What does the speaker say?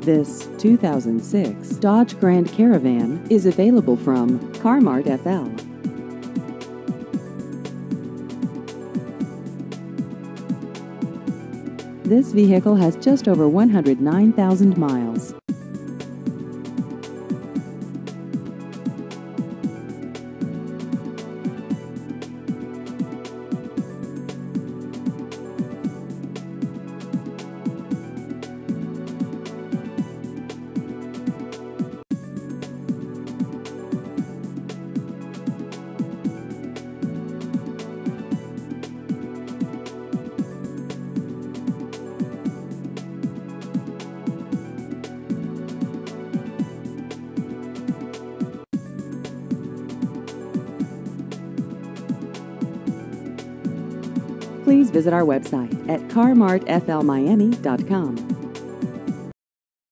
This 2006 Dodge Grand Caravan is available from Car-Mart FL. This vehicle has just over 109,000 miles. Please visit our website at carmartflmiami.com.